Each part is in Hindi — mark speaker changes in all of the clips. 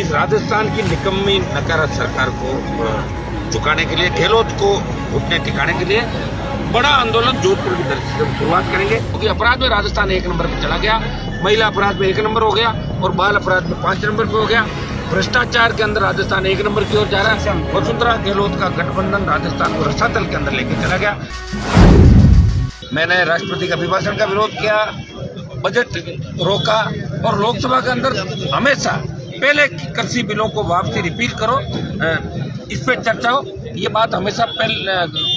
Speaker 1: इस राजस्थान की निकम्मी नकारा सरकार को झुकाने के लिए गहलोत को घुटने टिकाने के लिए बड़ा आंदोलन जोधपुर की तरफ़ से शुरुआत करेंगे। क्योंकि अपराध में राजस्थान एक नंबर पर चला गया, महिला अपराध में एक नंबर हो गया और बाल अपराध में पाँच नंबर पे हो गया। भ्रष्टाचार के अंदर राजस्थान एक नंबर की ओर जा रहा है वसुंधरा गहलोत का गठबंधन राजस्थान को रसातल के अंदर लेके चला गया। मैंने राष्ट्रपति के अभिभाषण का विरोध किया, बजट रोका और लोकसभा के अंदर हमेशा पहले कृषि बिलों को वापसी रिपील करो इस पर चर्चा हो। ये बात हमेशा पहले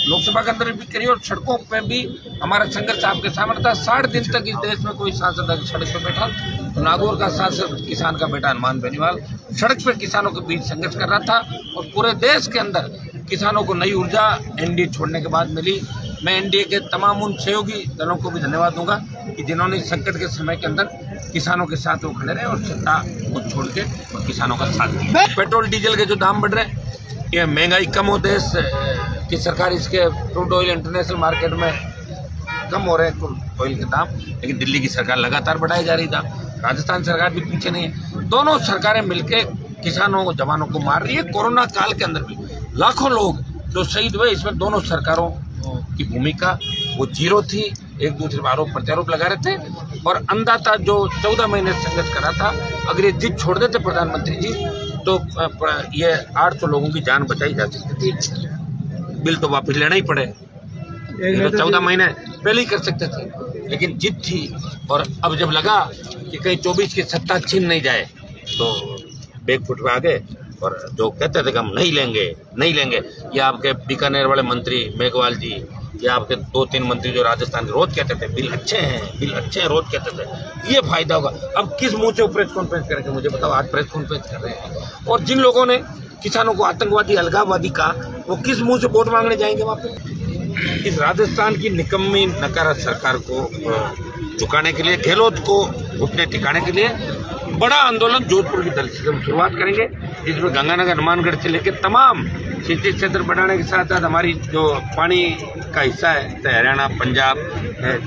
Speaker 1: लोकसभा के अंदर रिपीट करिए और सड़कों पे भी हमारा संघर्ष आपके सामने था। साठ दिन तक इस देश में कोई सांसद सड़क पर बैठा तो नागौर का सांसद किसान का बेटा हनुमान बेनीवाल सड़क पर किसानों के बीच संघर्ष कर रहा था और पूरे देश के अंदर किसानों को नई ऊर्जा एनडीए छोड़ने के बाद मिली। मैं एनडीए के तमाम उन सहयोगी दलों को भी धन्यवाद दूँगा कि जिन्होंने संकट के समय के अंदर किसानों के साथ वो खड़े रहे और सत्ता को छोड़ के और किसानों का साथ दिया। पेट्रोल डीजल के जो दाम बढ़ रहे हैं ये महँगाई कम हो देश की सरकार इसके क्रूड ऑयल इंटरनेशनल मार्केट में कम हो रहे हैं क्रूड ऑयल के दाम लेकिन दिल्ली की सरकार लगातार बढ़ाई जा रही दाम। राजस्थान सरकार भी पीछे नहीं है। दोनों सरकारें मिलकर किसानों को जवानों को मार रही है। कोरोना काल के अंदर भी लाखों लोग जो शहीद हुए इसमें दोनों सरकारों की भूमिका वो ज़ीरो थी एक दूसरे पर आरोप प्रत्यारोप लगा रहे थे और अंदाता जो चौदह महीने संघर्ष करा था अगर ये जिद छोड़ देते प्रधानमंत्री जी तो ये आठ सौ लोगों की जान बचाई जा सकती थी। बिल तो वापस लेना ही पड़े। तो चौदह महीने पहले ही कर सकते थे लेकिन जिद थी और अब जब लगा कि कहीं चौबीस की सत्ता छीन नहीं जाए तो फुट पे आ गए और जो कहते थे कि हम नहीं लेंगे नहीं लेंगे। ये आपके बीकानेर वाले मंत्री मेघवाल जी या आपके दो तीन मंत्री जो राजस्थान के रोज कहते थे, बिल अच्छे हैं, बिल अच्छे हैं, रोज कहते थे। ये फ़ायदा होगा। अब किस मुँह से प्रेस कॉन्फ्रेंस करेंगे? मुझे बताओ, आज प्रेस कॉन्फ्रेंस कर रहे हैं। और जिन लोगों ने किसानों को आतंकवादी, अलगाववादी कहा, वो किस मुँह से वोट मांगने जाएँगे वहाँ पे? इस राजस्थान की निकम्मी नकारा सरकार को झुकाने के लिए, गहलोत को घुटने टिकाने के लिए बड़ा आंदोलन जोधपुर की तरफ़ से हम शुरुआत करेंगे, जिसमें गंगानगर, हनुमानगढ़ से लेकर तमाम सिंचाई क्षेत्र बढ़ाने के साथ साथ हमारी जो पानी का हिस्सा है हरियाणा, पंजाब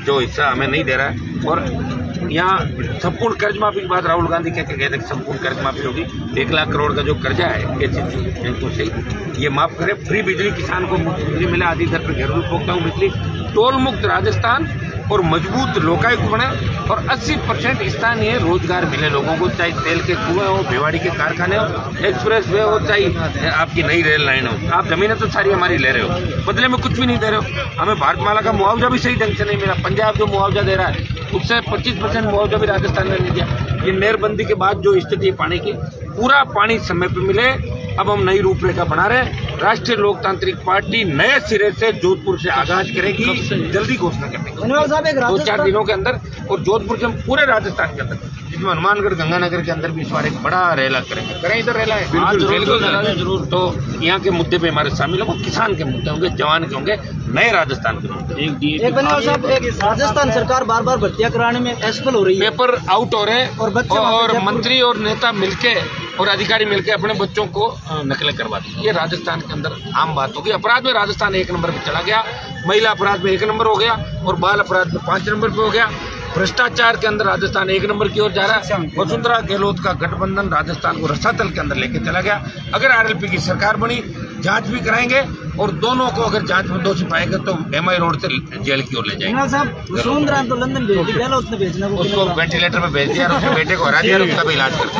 Speaker 1: जो हिस्सा हमें नहीं दे रहा है। और यहाँ संपूर्ण कर्ज माफ़ी की बात राहुल गांधी कह के गए थे संपूर्ण कर्ज माफ़ी होगी। एक लाख करोड़ का जो कर्जा है, एचएससी बैंकों से, ये माफ़ करें। फ्री बिजली किसान को मुफ़्त बिजली मिले, आधी दर पर घरेलू उपभोक्ताओं को बिजली, टोल मुक्त राजस्थान और मज़बूत लोकायुक्त बने और 80 परसेंट स्थानीय रोज़गार मिले लोगों को, चाहे तेल के कुएँ हो, भिवाड़ी के कारखाने हो एक्सप्रेस वे हो, चाहे आपकी नई रेल लाइन हो। आप जमीनें तो सारी हमारी ले रहे हो, बदले में कुछ भी नहीं दे रहे हो। हमें भारतमाला का मुआवजा भी सही ढंग से नहीं मिला, पंजाब जो मुआवजा दे रहा है, उससे 25 परसेंट मुआवजा भी राजस्थान ने नहीं दिया। ये नहरबंदी के बाद जो स्थिति है पानी की, पूरा पानी समय पर मिले, अब हम नई रूपरेखा बना रहे हैं। राष्ट्रीय लोकतांत्रिक पार्टी नए सिरे से जोधपुर से आगाज़ करेगी। जल्दी घोषणा करने की
Speaker 2: धन्यवाद साहब एक
Speaker 1: दो चार दिनों के अंदर और जोधपुर से हम पूरे राजस्थान के अंदर जिसमें हनुमानगढ़ गंगानगर के अंदर भी इस बार एक बड़ा रैला करेंगे। करें इधर रैला है। हाँ, बिल्कुल ज़रूर ज़रूर। तो यहाँ के मुद्दे पे हमारे शामिल होंगे किसान के मुद्दे होंगे जवान के होंगे नए राजस्थान के मुद्दे
Speaker 2: एक साहब राजस्थान सरकार बार बार भर्तियाँ कराने में असफल हो रही है।
Speaker 1: पेपर आउट हो रहे हैं
Speaker 2: और बच्चे
Speaker 1: और मंत्री और नेता मिलके और अधिकारी मिलकर अपने बच्चों को नकलें करवाती ये राजस्थान के अंदर आम बात होगी अपराध में राजस्थान एक नंबर पर चला गया महिला अपराध में एक नंबर हो गया और बाल अपराध में पाँच नंबर पे हो गया। भ्रष्टाचार के अंदर राजस्थान एक नंबर की ओर जा रहा है। वसुंधरा गहलोत का गठबंधन राजस्थान को रसातल के अंदर लेके चला गया। अगर आरएलपी की सरकार बनी जाँच भी कराएँगे और दोनों को अगर जाँच में दोषी पाएँगे तो एमआई रोड से जेल की ओर ले जाएँगे।
Speaker 2: साहब वसुंधरा तो लंदन भेज दी भेजना
Speaker 1: उसको वेंटिलेटर में भेज दिया और उसके बेटे को हरा दिया उसका भी इलाज कर दिया।